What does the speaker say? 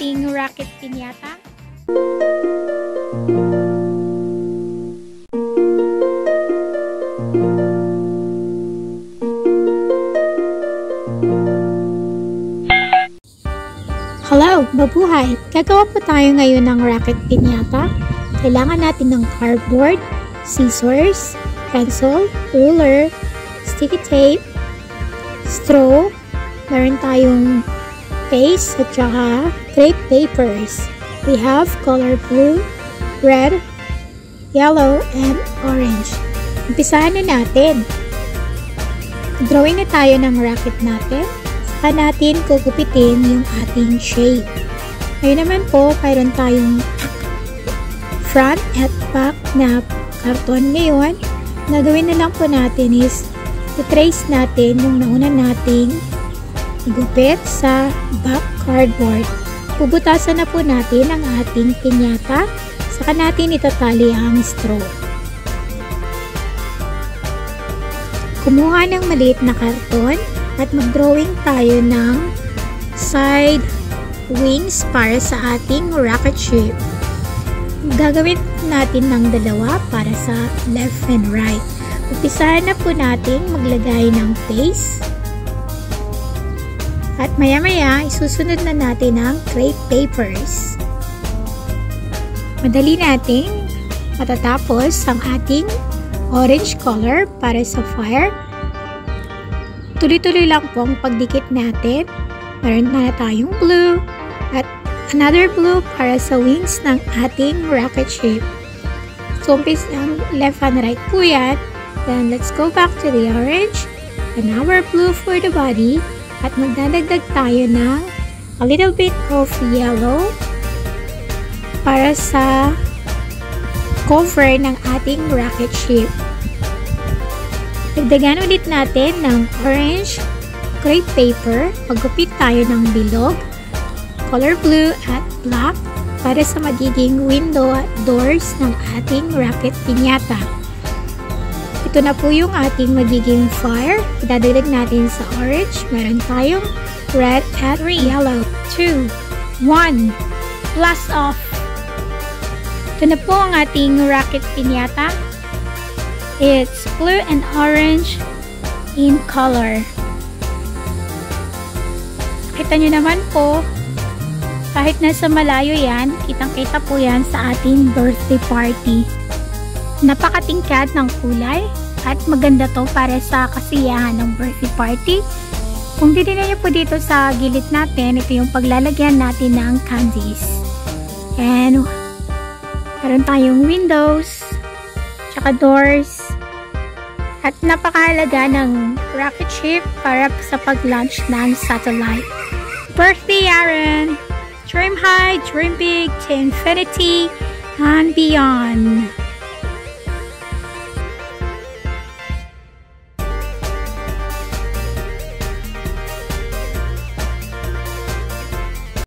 ating rocket pinyata. Hello, mabuhay! Gagawa po tayo ngayon ng rocket pinyata. Kailangan natin ng cardboard, scissors, pencil, ruler, sticky tape, straw, meron tayong paste at saka crepe papers. We have color blue, red, yellow, and orange. Umpisahan na natin. Drawing na tayo ng rocket natin. Saka natin kukupitin yung ating shape. Ngayon naman po, mayroon tayong front at back na karton ngayon. Nagawin na lang po natin is i-trace natin yung nauna nating gupit sa back cardboard. Pubutasan na po natin ang ating pinyata. Saka natin itatali ang straw. Kumuha ng maliit na karton at mag-drawing tayo ng side wings para sa ating rocket ship. Gagawin natin ng dalawa para sa left and right. Umpisahan na po natin maglagay ng face. At maya maya, isusunod na natin ang crepe papers. Madali nating matatapos ang ating orange color para sa fire Tuloy-tuloy lang po ang pagdikit natin. Meron na tayong blue at another blue para sa wings ng ating rocket ship. So, umpis ang left and right po yan. Then, let's go back to the orange and our blue for the body. At magdadagdag tayo ng a little bit of yellow para sa cover ng ating rocket ship. Dagdagan ulit natin ng orange crepe paper. Paggupit tayo ng bilog, color blue at black para sa magiging window at doors ng ating rocket pinyata. Ito na po yung ating magiging fire. Idadagdag natin sa orange. Meron tayong red at yellow. 2, 1, blast off! Ito na po ang ating rocket pinyata. It's blue and orange in color. Kita nyo naman po, kahit nasa malayo yan, kitang-kita po yan sa ating birthday party. Napakatingkad ng kulay at maganda to para sa kasiyahan ng birthday party. Kung titignan nyo po dito sa gilid natin, ito yung paglalagyan natin ng candies. And, meron tayong windows, tsaka doors, at napakahalaga ng rocket ship para sa pag-launch ng satellite. Birthday Aaron! Dream high, dream big to infinity and beyond.